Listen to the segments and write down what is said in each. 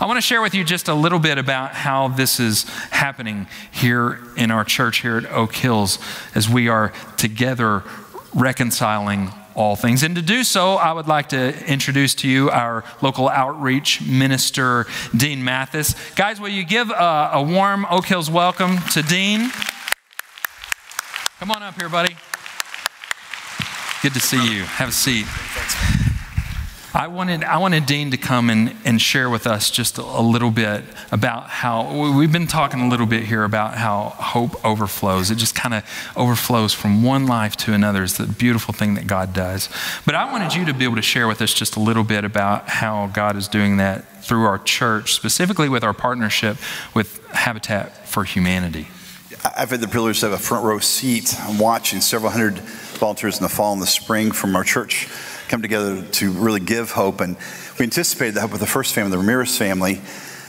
I want to share with you just a little bit about how this is happening here in our church here at Oak Hills as we are together reconciling all things. And to do so, I would like to introduce to you our local outreach minister, Dean Mathis. Guys, will you give a, a warm Oak Hills welcome to Dean? Come on up here, buddy. Good to see you. Have a seat. I wanted, I wanted Dean to come and, and share with us just a, little bit about how we've been talking a little bit here about how hope overflows. It just kind of overflows from one life to another. It's the beautiful thing that God does. But I wanted you to be able to share with us just a little bit about how God is doing that through our church, specifically with our partnership with Habitat for Humanity. I've had the privilege to have a front row seat. I'm watching several hundred volunteers in the fall and the spring from our church come together to really give hope. And we anticipated the hope of the first family, the Ramirez family,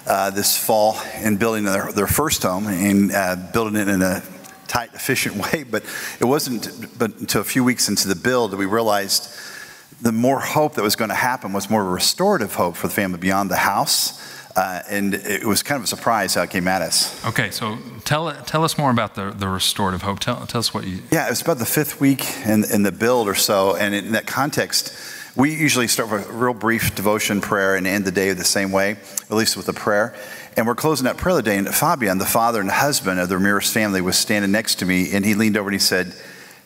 uh, this fall in building their, their first home and uh, building it in a tight, efficient way. But it wasn't but until a few weeks into the build that we realized the more hope that was going to happen was more restorative hope for the family beyond the house. Uh, and it was kind of a surprise how it came at us. Okay, so tell, tell us more about the, the restorative hope. Tell, tell us what you. Yeah, it was about the fifth week in, in the build or so. And in that context, we usually start with a real brief devotion prayer and end the day the same way, at least with a prayer. And we're closing that prayer the day, and Fabian, the father and husband of the Ramirez family, was standing next to me, and he leaned over and he said,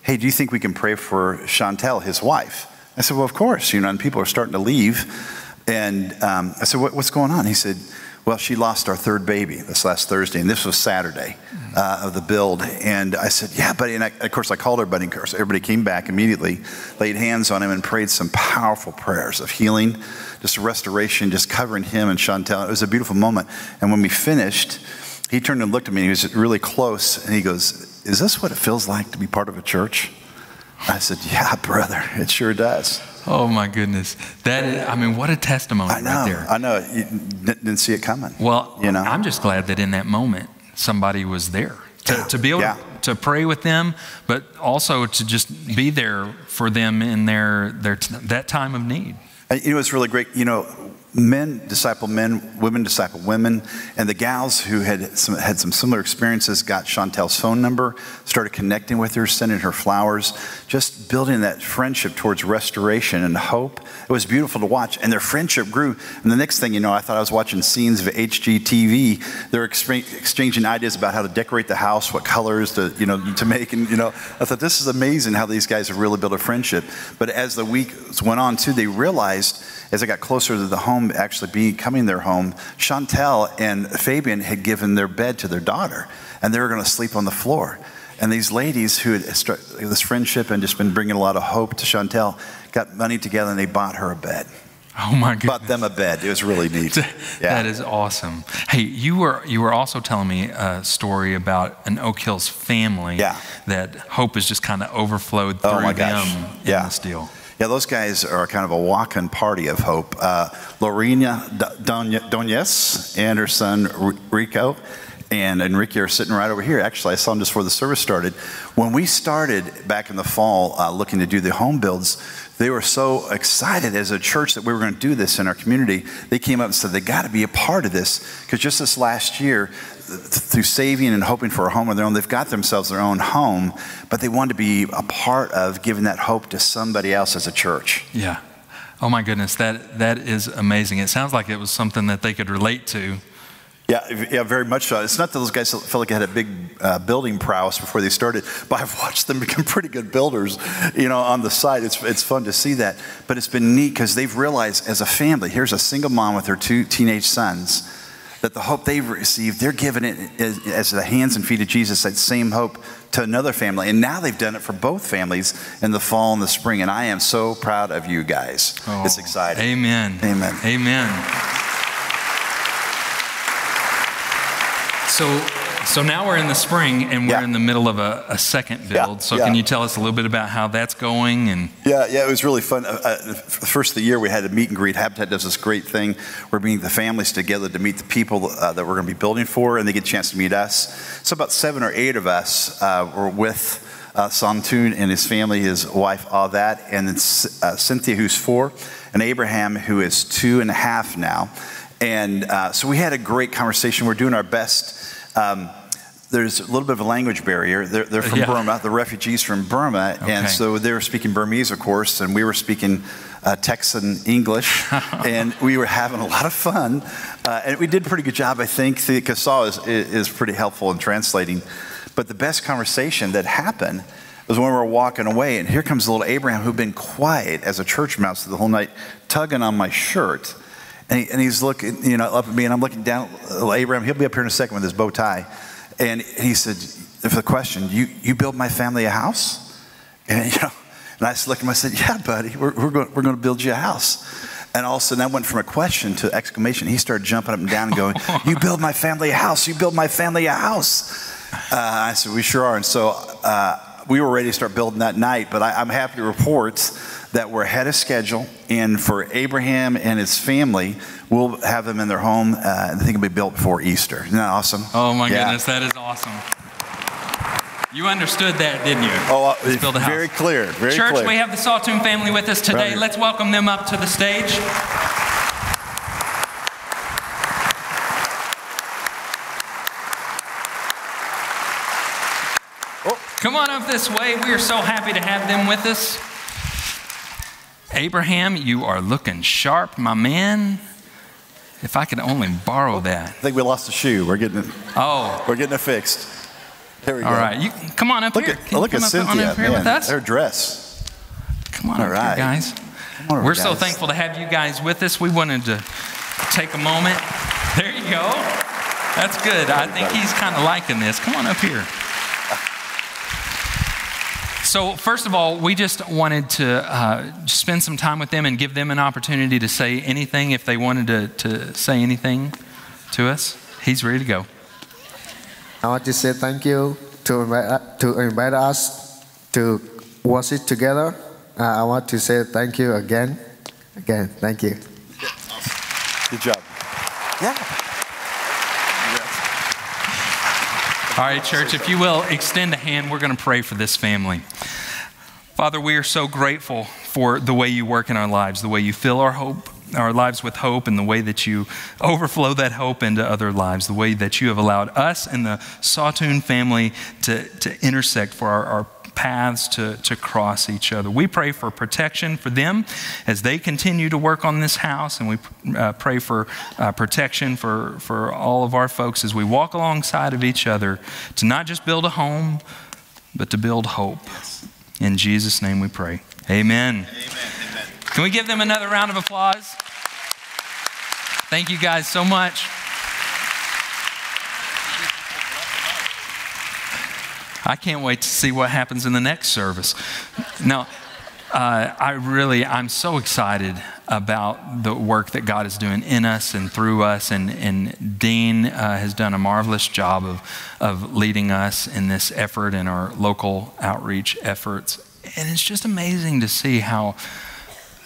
Hey, do you think we can pray for Chantel, his wife? I said, Well, of course, you know, and people are starting to leave. And um, I said, what, What's going on? He said, Well, she lost our third baby this last Thursday, and this was Saturday uh, of the build. And I said, Yeah, buddy. And I, of course, I called everybody, of course, everybody came back immediately, laid hands on him, and prayed some powerful prayers of healing, just restoration, just covering him and Chantel. It was a beautiful moment. And when we finished, he turned and looked at me, he was really close, and he goes, Is this what it feels like to be part of a church? I said, Yeah, brother, it sure does. Oh my goodness! That is, I mean, what a testimony I know, right there. I know. You didn't see it coming. Well, you know, I'm just glad that in that moment somebody was there to, to be able Yeah. to, to pray with them, but also to just be there for them in their their that time of need. You know, it's really great. You know, men disciple men, women disciple women, and the gals who had some, had some similar experiences got Chantel's phone number, started connecting with her, sending her flowers, just building that friendship towards restoration and hope. It was beautiful to watch, and their friendship grew. And the next thing you know, I thought I was watching scenes of HGTV. They're exchanging ideas about how to decorate the house, what colors to you know to make, and you know, I thought this is amazing how these guys have really built a friendship. But as the weeks went on, too, they realized as I got closer to the home actually becoming their home, Chantel and Fabian had given their bed to their daughter, and they were going to sleep on the floor. And these ladies who had struck this friendship and just been bringing a lot of hope to Chantel got money together and they bought her a bed. Oh my goodness! Bought them a bed. It was really neat. That is awesome. Hey, you were you were also telling me a story about an Oak Hills family Yeah. that hope has just kind of overflowed oh through Oh my them gosh. in Yeah. this deal. Yeah, those guys are kind of a walk-in party of hope. Uh, Lorena Doñez and her son R- Rico and Enrique are sitting right over here. Actually, I saw them just before the service started. When we started back in the fall uh, looking to do the home builds, they were so excited as a church that we were going to do this in our community. They came up and said they got to be a part of this because just this last year, th- through saving and hoping for a home of their own, they've got themselves their own home, but they wanted to be a part of giving that hope to somebody else as a church. Yeah. Oh my goodness, that that is amazing. It sounds like it was something that they could relate to. Yeah, yeah, very much so. It's not that those guys felt like they had a big uh, building prowess before they started, but I've watched them become pretty good builders, you know, on the side. It's, it's fun to see that. But it's been neat because they've realized as a family, here's a single mom with her two teenage sons, that the hope they've received, they're giving it as, as the hands and feet of Jesus, that same hope to another family. And now they've done it for both families in the fall and the spring. And I am so proud of you guys. it's Oh, exciting. Amen. Amen. Amen. So, so now we're in the spring and we're Yeah. in the middle of a, a second Yeah, build. So, yeah. can you tell us a little bit about how that's going? And Yeah, yeah, it was really fun. Uh, uh, first of the year, we had a meet and greet. Habitat does this great thing. We're bringing the families together to meet the people uh, that we're going to be building for, and they get a chance to meet us. So about seven or eight of us uh, were with uh, and his family, his wife all that, and then uh, Cynthia, who's four, and Abraham, who is two and a half now. And uh, so we had a great conversation. We're doing our best. Um, there's a little bit of a language barrier. They're, they're from Yeah. Burma, the refugees from Burma, Okay. and so they were speaking Burmese, of course, and we were speaking uh, Texan English, and we were having a lot of fun. Uh, and we did a pretty good job, I think. The Kassaw is, is pretty helpful in translating. But the best conversation that happened was when we were walking away, and here comes little Abraham, who'd been quiet as a church mouse the whole night, tugging on my shirt. And, he, and he's looking, you know, up at me, and I'm looking down. Little Abraham, he'll be up here in a second with his bow tie. And he said, for the question, you, you build my family a house? And, you know, and I just looked at him, I said, yeah, buddy, we're, we're, going, we're going to build you a house. And all of a sudden, that went from a question to exclamation. He started jumping up and down and going, you build my family a house. You build my family a house. Uh, I said, we sure are. And so uh, we were ready to start building that night. But I, I'm happy to report that we're ahead of schedule. And for Abraham and his family, we'll have them in their home. Uh, I think it'll be built before Easter. Isn't that awesome? Oh my Yeah. goodness, that is awesome. You understood that, didn't you? Oh, Let's build a house. very clear. Very clear. Church, clear. we have the Sawtune family with us today. Right. Let's welcome them up to the stage. Oh. Come on up this way. We are so happy to have them with us. Abraham, you are looking sharp, my man. If I could only borrow that. I think we lost a shoe. We're getting it, Oh, we're getting it fixed. There we go. all right. You come on up Look here. at, Can look at Cynthia. up here man, with us? Her dress. Come on All up right. here, guys. Over, We're so thankful to have you guys with us. We wanted to take a moment. There you go. That's good. I think he's kind of liking this. Come on up here. So, first of all, we just wanted to uh, spend some time with them and give them an opportunity to say anything if they wanted to, to say anything to us. He's ready to go. I want to say thank you to invite, to invite us to worship together. Uh, I want to say thank you again. Again, thank you. Good job. Yeah. All right, church, if you will, extend a hand. We're going to pray for this family. Father, we are so grateful for the way you work in our lives, the way you fill our hope, our lives with hope, and the way that you overflow that hope into other lives, the way that you have allowed us and the Sawtune family to, to intersect for our, our paths to, to cross each other. We pray for protection for them as they continue to work on this house, and we uh, pray for uh, protection for, for all of our folks as we walk alongside of each other to not just build a home, but to build hope. In Jesus' name we pray. Amen. Can we give them another round of applause? Thank you guys so much. I can't wait to see what happens in the next service. Now, uh, I really, I'm so excited about the work that God is doing in us and through us. And, and Dean uh, has done a marvelous job of, of leading us in this effort in our local outreach efforts. And it's just amazing to see how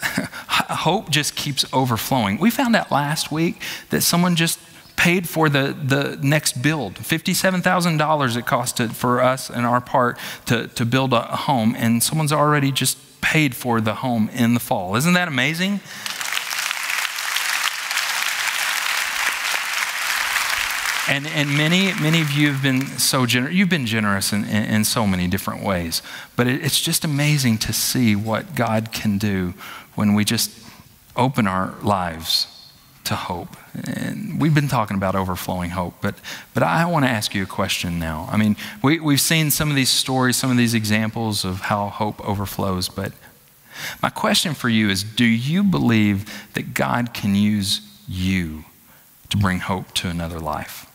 hope just keeps overflowing. We found out last week that someone just paid for the, the next build. $57,000 it costed for us and our part to, to build a home, and someone's already just paid for the home in the fall. Isn't that amazing? And, and many, many of you have been so generous. You've been generous in, in, in so many different ways. But it, it's just amazing to see what God can do when we just open our lives to hope. And we've been talking about overflowing hope, but, but I want to ask you a question now. I mean, we, we've seen some of these stories, some of these examples of how hope overflows, but my question for you is do you believe that God can use you to bring hope to another life?